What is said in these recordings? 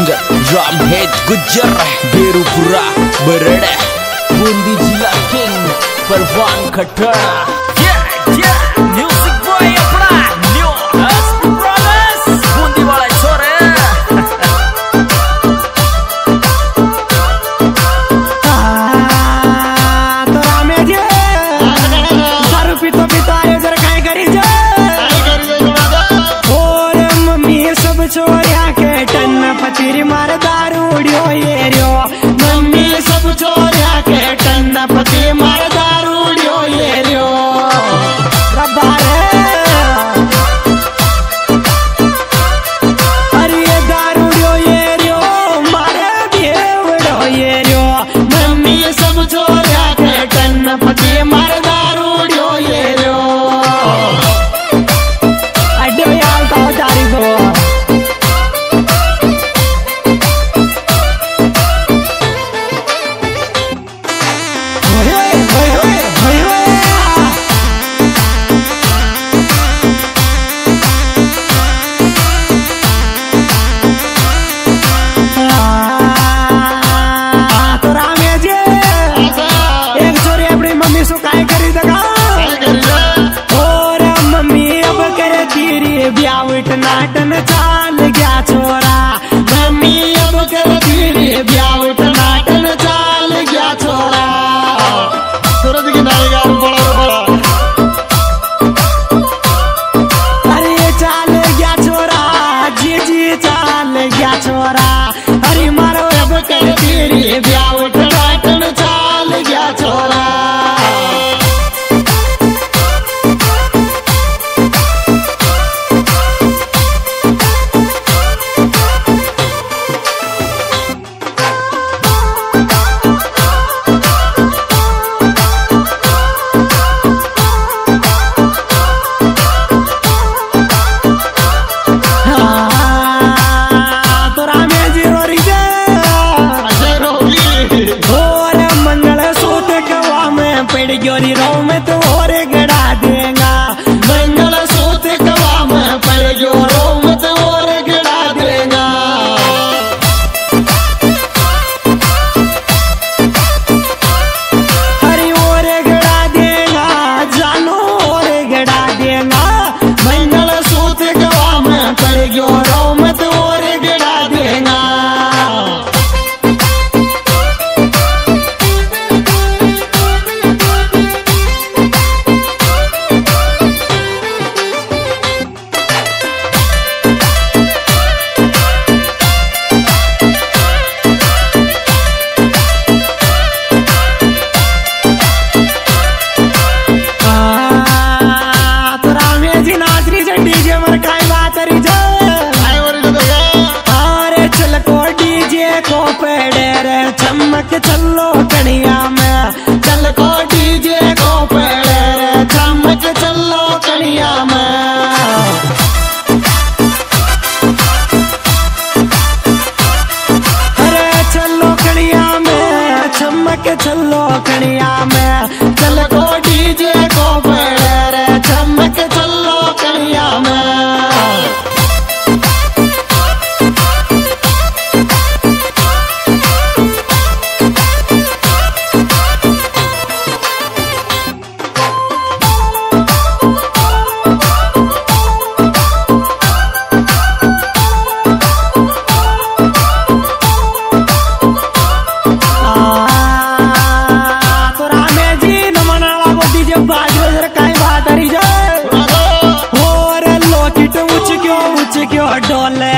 Singer ड्रमहेड गुज्जर बेरुपुरा बरड़ा बूंदी जिला king परवान खटड़ा yeah! जोरी रो में तो और के चलो कड़िया में। चल को डीजे को पेड़े जम के चलो कड़िया में। चलो कड़िया चलो कड़िया में। चल डोले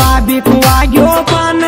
बाबी को गयो पानन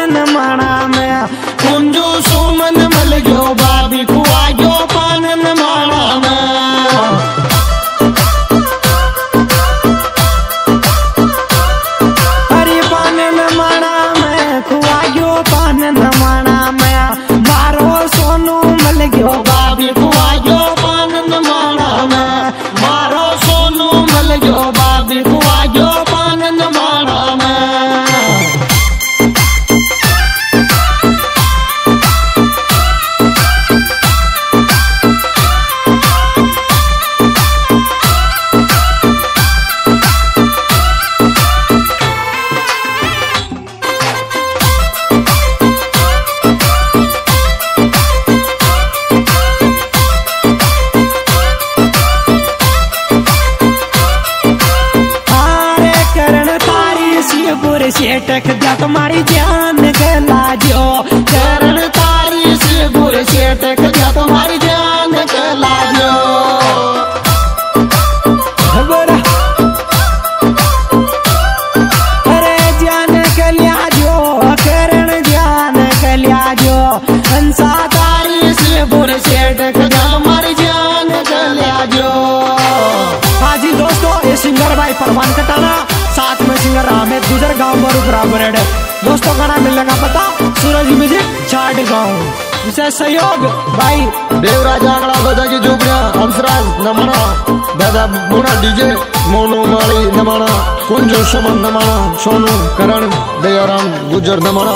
टक जा तुम्हारी जान। गुजर खराब रेड दोस्तों का नाम मिलने का पता? सूरज मुझे चाट गाँव विशेष सहयोग, भाई। देवराज आंगड़ा दादा की झोपड़िया, हंसराज, नमना। दादा बुना डीजे, मोनू माली, नमाना। कुंजो, सुमन, नमाना। सोनू, करण, दयाराम गुजर नमाना।